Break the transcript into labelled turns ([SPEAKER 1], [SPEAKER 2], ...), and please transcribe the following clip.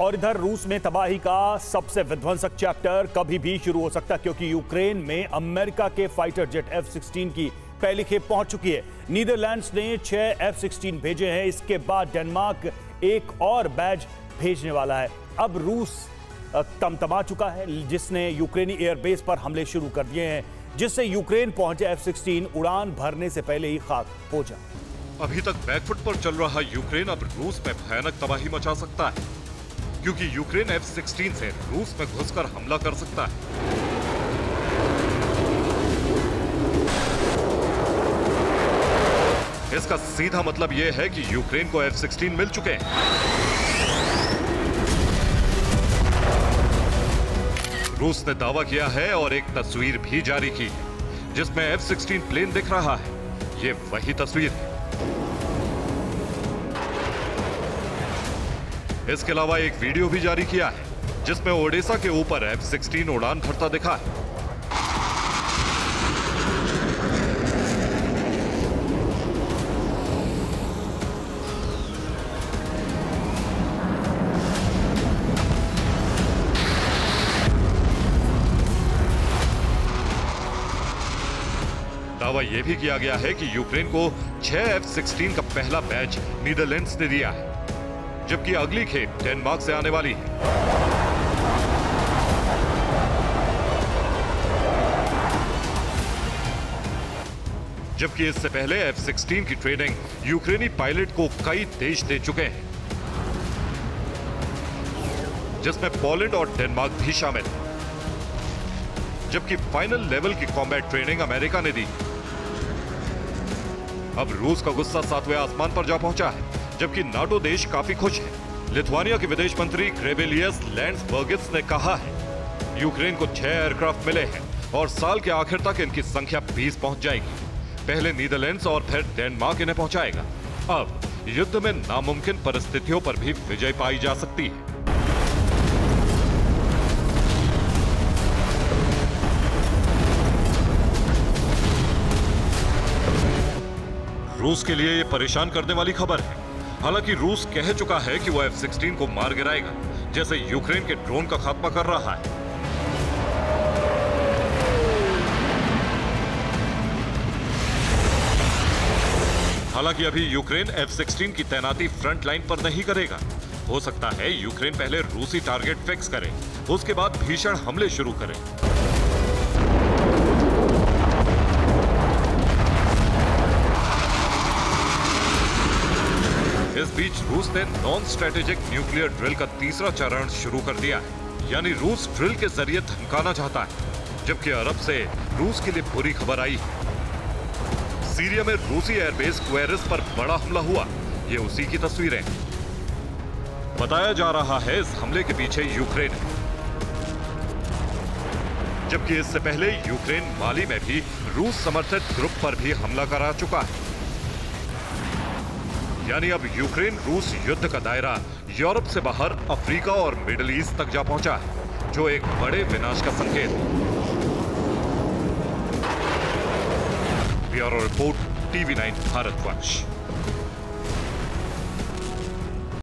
[SPEAKER 1] और इधर रूस में तबाही का सबसे विध्वंसक चैप्टर कभी भी शुरू हो सकता है क्योंकि यूक्रेन में अमेरिका के फाइटर जेट एफ़ 16 की पहली खेप पहुँच चुकी है। नीदरलैंड्स ने छह एफ़ 16 भेजे हैं, इसके बाद डेनमार्क एक और बैच भेजने वाला है। अब रूस तमतमा चुका है, जिसने यूक्रेनी एयरबेस पर हमले शुरू कर दिए हैं, जिससे यूक्रेन पहुँचे एफ़ 16 उड़ान भरने से पहले ही खाक हो जाए।
[SPEAKER 2] अभी तक बैकफुट पर चल रहा यूक्रेन अब रूस में भयानक तबाही मचा सकता है। क्योंकि यूक्रेन एफ़ 16 से रूस में घुसकर हमला कर सकता है। इसका सीधा मतलब यह है कि यूक्रेन को एफ़ 16 मिल चुके हैं। रूस ने दावा किया है और एक तस्वीर भी जारी की जिसमें एफ़ 16 प्लेन दिख रहा है। ये वही तस्वीर है। इसके अलावा एक वीडियो भी जारी किया है, जिसमें ओडिशा के ऊपर एफ़ सिक्सटीन उड़ान भरता दिखा है। दावा यह भी किया गया है कि यूक्रेन को छह एफ़ सिक्सटीन का पहला बैच नीदरलैंड्स ने दिया है। जबकि अगली खेप डेनमार्क से आने वाली है। जबकि इससे पहले एफ़ सिक्सटीन की ट्रेनिंग यूक्रेनी पायलट को कई देश दे चुके हैं, जिसमें पोलैंड और डेनमार्क भी शामिल है। जबकि फाइनल लेवल की कॉम्बैट ट्रेनिंग अमेरिका ने दी। अब रूस का गुस्सा सातवें आसमान पर जा पहुँचा है। जबकि नाटो देश काफ़ी खुश है। लिथुआनिया के विदेश मंत्री ग्रेवेलियस लैंड्सबर्गिस ने कहा है, यूक्रेन को छह एयरक्राफ्ट मिले हैं और साल के आखिर तक इनकी संख्या 20 पहुँच जाएगी। पहले नीदरलैंड्स और फिर डेनमार्क इन्हें पहुंचाएगा। अब युद्ध में नामुमकिन परिस्थितियों पर भी विजय पाई जा सकती है। रूस के लिए यह परेशान करने वाली खबर है। हालाँकि रूस कह चुका है कि वो एफ़ सिक्सटीन को मार गिराएगा, जैसे यूक्रेन के ड्रोन का खात्मा कर रहा है। हालाँकि अभी यूक्रेन एफ़ सिक्सटीन की तैनाती फ्रंट लाइन पर नहीं करेगा। हो सकता है यूक्रेन पहले रूसी टारगेट फिक्स करे, उसके बाद भीषण हमले शुरू करे। बीच रूस ने नॉन स्ट्रेटेजिक न्यूक्लियर ड्रिल का तीसरा चरण शुरू कर दिया है। यानी रूस ड्रिल के ज़रिए धमकाना चाहता है, जबकि अरब से रूस के लिए बुरी खबर आई सीरिया में रूसी एयरबेस क्वेरिस पर बड़ा हमला हुआ। ये उसी की तस्वीरें बताया जा रहा है इस हमले के पीछे यूक्रेन है। जबकि इससे पहले यूक्रेन माली में भी रूस समर्थित ग्रुप पर भी हमला करा चुका है। यानी अब यूक्रेन रूस युद्ध का दायरा यूरोप से बाहर, अफ्रीका और मिडल ईस्ट तक जा पहुँचा है जो एक बड़े विनाश का संकेत। Bureau report, TV nine Bharatvarsh